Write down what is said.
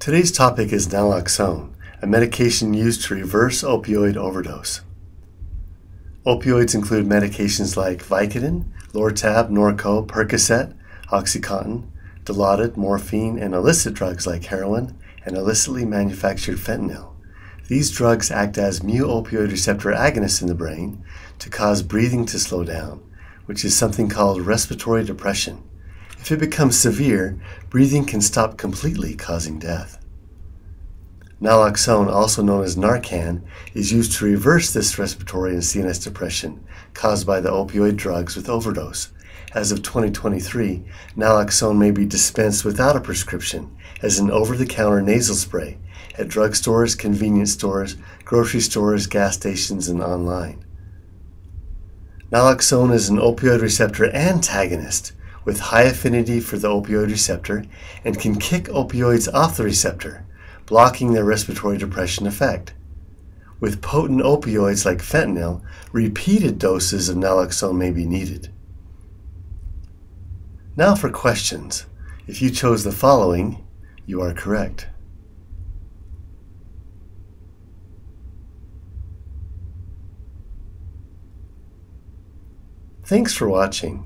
Today's topic is naloxone, a medication used to reverse opioid overdose. Opioids include medications like Vicodin, Lortab, Norco, Percocet, Oxycontin, Dilaudid, morphine, and illicit drugs like heroin and illicitly manufactured fentanyl. These drugs act as mu opioid receptor agonists in the brain to cause breathing to slow down, which is something called respiratory depression. If it becomes severe, breathing can stop completely, causing death. Naloxone, also known as Narcan, is used to reverse this respiratory and CNS depression caused by the opioid drugs with overdose. As of 2023, naloxone may be dispensed without a prescription as an over the counter nasal spray at drugstores, convenience stores, grocery stores, gas stations, and online. Naloxone is an opioid receptor antagonist with high affinity for the opioid receptor and can kick opioids off the receptor, blocking their respiratory depression effect. With potent opioids like fentanyl, repeated doses of naloxone may be needed. Now for questions. If you chose the following, you are correct. Thanks for watching.